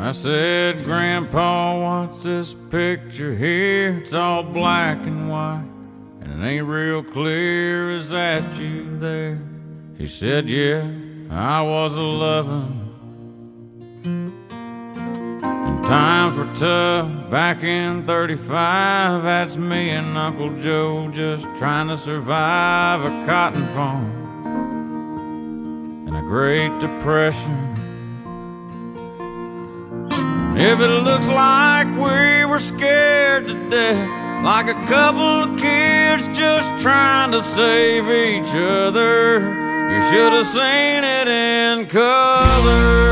I said, Grandpa, what's this picture here? It's all black and white, and it ain't real clear. Is that you there? He said, Yeah, I was a lovin'. And times were tough back in 35. That's me and Uncle Joe just trying to survive a cotton farm and a Great Depression. If it looks like we were scared to death, like a couple of kids just trying to save each other, you should have seen it in color.